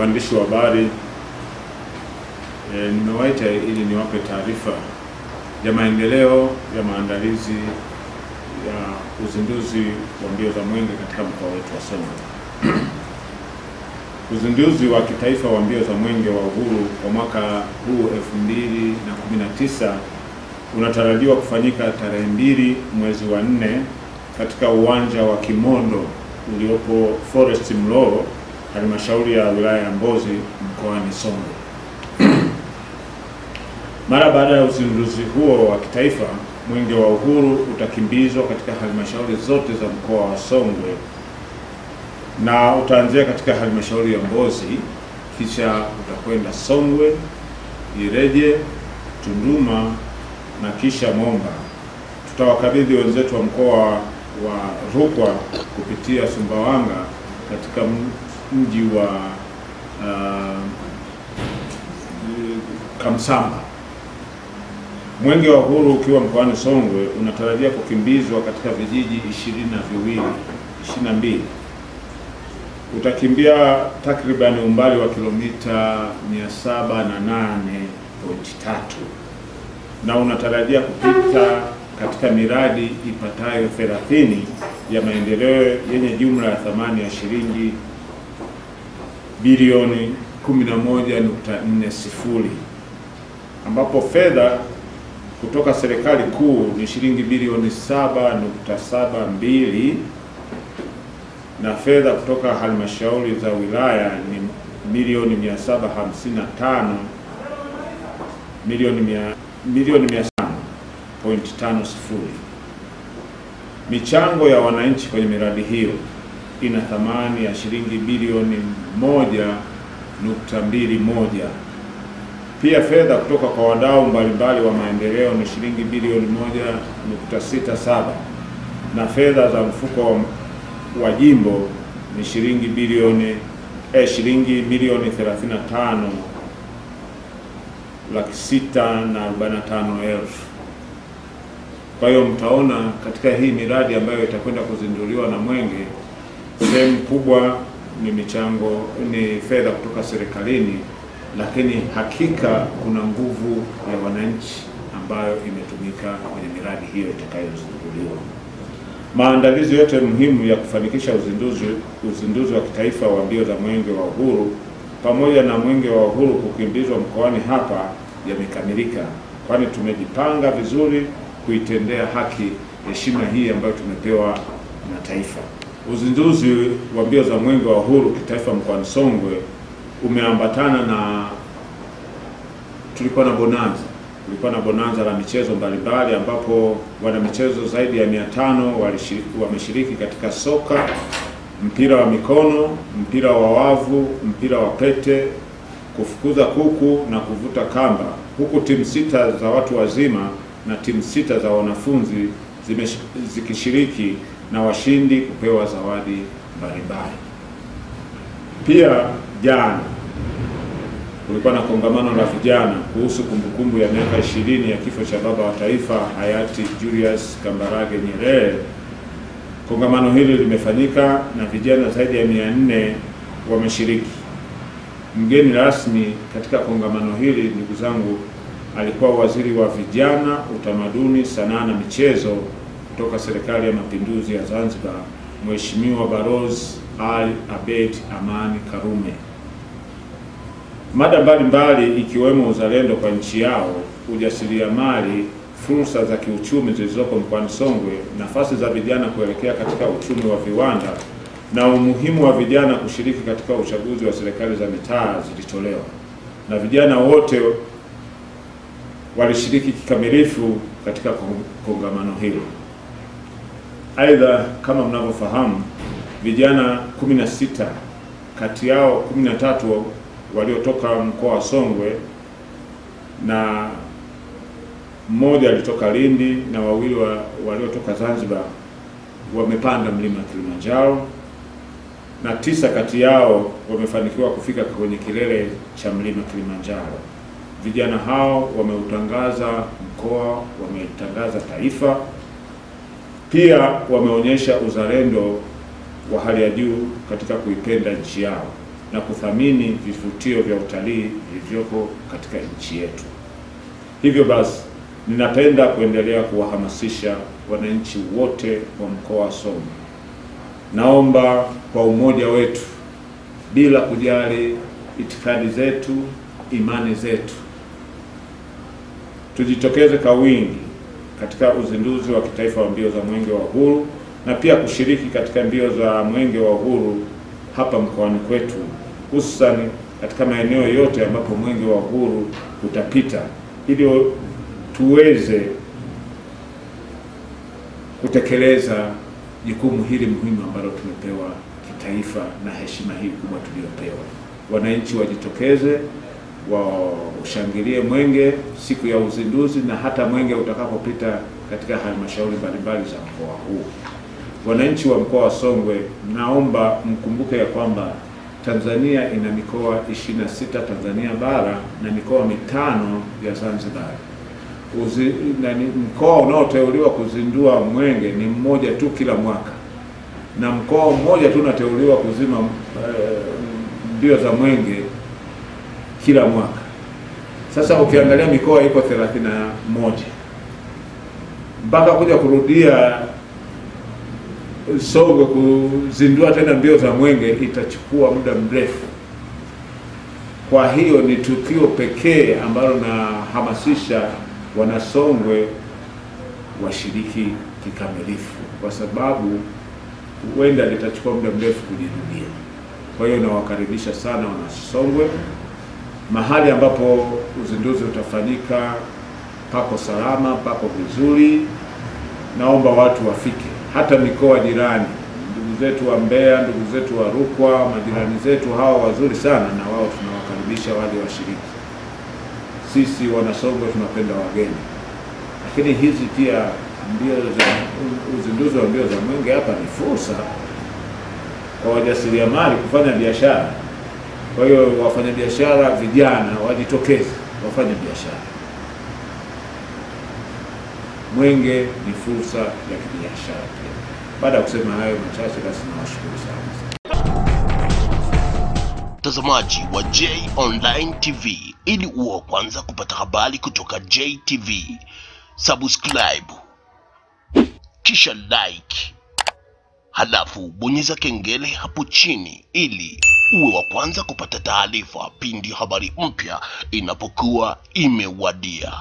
waandishi wa habari, e, nimewaita ili niwape taarifa ya maendeleo ya maandalizi ya uzinduzi wa mbio za mwenge katika mkoa wetu wa Songwe. Uzinduzi wa kitaifa wa mbio za mwenge wa uhuru kwa mwaka huu 2019 unatarajiwa kufanyika tarehe mbili mwezi wa nne katika uwanja wa Kimondo uliopo Forest Mlolo, halmashauri ya wilaya ya Mbozi mkoani Songwe. Mara baada ya uzinduzi huo wa kitaifa, mwenge wa uhuru utakimbizwa katika halmashauri zote za mkoa wa Songwe na utaanzia katika halmashauri ya Mbozi, kisha utakwenda Songwe, Ireje, Tunduma na kisha Momba. Tutawakabidhi wenzetu wa mkoa wa Rukwa kupitia Sumbawanga katika mji wa uh, Kamsamba. Mwenge wa Uhuru ukiwa mkoani Songwe unatarajia kukimbizwa katika vijiji ishirini na viwili ishirini na mbili utakimbia takribani umbali wa kilomita 708.3 na unatarajia kupita katika miradi ipatayo 30 ya maendeleo yenye jumla ya thamani ya shilingi bilioni 11.40 ambapo fedha kutoka serikali kuu ni shilingi bilioni 7.72 na fedha kutoka halmashauri za wilaya ni milioni 755 milioni mia milioni 500.50. Michango ya wananchi kwenye miradi hiyo ina thamani ya shilingi bilioni 1.21. Pia fedha kutoka kwa wadau mbalimbali wa maendeleo ni shilingi bilioni 1.67 na fedha za mfuko wa wa jimbo ni shilingi bilioni eh, shilingi milioni 35 laki sita na arobaini na tano elfu. Kwa hiyo mtaona katika hii miradi ambayo itakwenda kuzinduliwa na Mwenge, sehemu kubwa ni michango, ni fedha kutoka serikalini, lakini hakika kuna nguvu ya wananchi ambayo imetumika kwenye miradi hiyo itakayozinduliwa. Maandalizi yote muhimu ya kufanikisha uzinduzi uzinduzi wa kitaifa wa mbio za mwenge wa uhuru pamoja na mwenge wa uhuru kukimbizwa mkoani hapa yamekamilika, kwani tumejipanga vizuri kuitendea haki heshima hii ambayo tumepewa na taifa. Uzinduzi wa mbio za mwenge wa uhuru kitaifa mkoani Songwe umeambatana na tulikuwa na bonanza. Tulikuwa na bonanza la michezo mbalimbali ambapo wana michezo zaidi ya mia tano wameshiriki katika soka, mpira wa mikono, mpira wa wavu, mpira wa pete, kufukuza kuku na kuvuta kamba, huku timu sita za watu wazima na timu sita za wanafunzi zikishiriki na washindi kupewa zawadi mbalimbali. Pia jana kulikuwa na kongamano la vijana kuhusu kumbukumbu ya miaka ishirini ya kifo cha baba wa taifa hayati Julius Kambarage Nyerere. Kongamano hili limefanyika na vijana zaidi ya mia nne wameshiriki. Mgeni rasmi katika kongamano hili, ndugu zangu, alikuwa waziri wa vijana, utamaduni, sanaa na michezo kutoka Serikali ya Mapinduzi ya Zanzibar, Mheshimiwa Balozi Ali Abed Amani Karume. Mada mbalimbali ikiwemo uzalendo kwa nchi yao, ujasiriamali, fursa za kiuchumi zilizopo mkoani Songwe, nafasi za vijana kuelekea katika uchumi wa viwanda na umuhimu wa vijana kushiriki katika uchaguzi wa serikali za mitaa zilitolewa, na vijana wote walishiriki kikamilifu katika kongamano hilo. Aidha, kama mnavyofahamu, vijana 16 kati yao 13 waliotoka mkoa wa Songwe na mmoja alitoka Lindi na wawili wa, waliotoka Zanzibar wamepanda mlima Kilimanjaro na tisa kati yao wamefanikiwa kufika kwenye kilele cha mlima Kilimanjaro. Vijana hao wameutangaza mkoa, wameitangaza taifa, pia wameonyesha uzalendo wa hali ya juu katika kuipenda nchi yao. na kuthamini vivutio vya utalii vilivyoko katika nchi yetu. Hivyo basi, ninapenda kuendelea kuwahamasisha wananchi wote wa mkoa wa Songwe. Naomba kwa umoja wetu, bila kujali itikadi zetu, imani zetu, tujitokeze kwa wingi katika uzinduzi wa kitaifa wa mbio za Mwenge wa Uhuru na pia kushiriki katika mbio za Mwenge wa Uhuru hapa mkoani kwetu, hususani katika maeneo yote ambapo Mwenge wa Uhuru utapita ili tuweze kutekeleza jukumu hili muhimu ambalo tumepewa kitaifa na heshima hii kubwa tuliyopewa. Wananchi wajitokeze, waushangilie mwenge siku ya uzinduzi na hata mwenge utakapopita katika halmashauri mbalimbali za mkoa huu. Wananchi wa mkoa wa Songwe, naomba mkumbuke ya kwamba Tanzania ina mikoa 26 Tanzania bara na mikoa mitano ya Zanzibar. Uzi, nani, mkoa unaoteuliwa kuzindua mwenge ni mmoja tu kila mwaka, na mkoa mmoja tu unateuliwa kuzima mbio e, za mwenge kila mwaka. Sasa ukiangalia mikoa iko 31 mpaka kuja kurudia Songwe kuzindua tena mbio za mwenge itachukua muda mrefu. Kwa hiyo ni tukio pekee ambalo nahamasisha Wanasongwe washiriki kikamilifu, kwa sababu huenda litachukua muda mrefu kujirudia. Kwa hiyo nawakaribisha sana Wanasongwe, mahali ambapo uzinduzi utafanyika pako salama, pako vizuri. Naomba watu wafike, hata mikoa jirani, ndugu zetu wa Mbeya, ndugu zetu wa Rukwa, majirani zetu hawa wazuri sana, na wao tunawakaribisha waje washiriki. Sisi Wanasongwe tunapenda wageni, lakini hizi pia mbio za uzinduzi wa mbio za mwenge hapa ni fursa kwa wajasiriamali kufanya biashara. Kwa hiyo wafanyabiashara vijana wajitokeze wafanye biashara. Mwenge ni fursa ya kibiashara pia. Baada ya kusema hayo machache, basi nawashukuru sana. Mtazamaji wa J Online TV, ili uwe wa kwanza kupata habari kutoka JTV, subscribe kisha like, halafu bonyeza kengele hapo chini ili uwe wa kwanza kupata taarifa pindi habari mpya inapokuwa imewadia.